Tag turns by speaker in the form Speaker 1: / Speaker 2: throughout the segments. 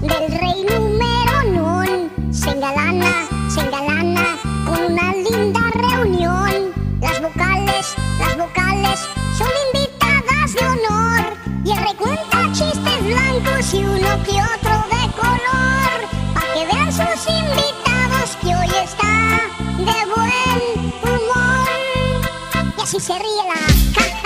Speaker 1: del rey número non. Se engalana, se engalana con una linda reunión. Las vocales, las vocales son invitadas de honor. Y el rey cuenta chistes blancos y uno que otro de color. Pa' que vean sus invitados que hoy está de buen humor. Y así se ríe la caja.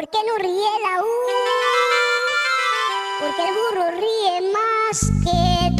Speaker 1: ¿Por qué no ríe la U? Porque el burro ríe más que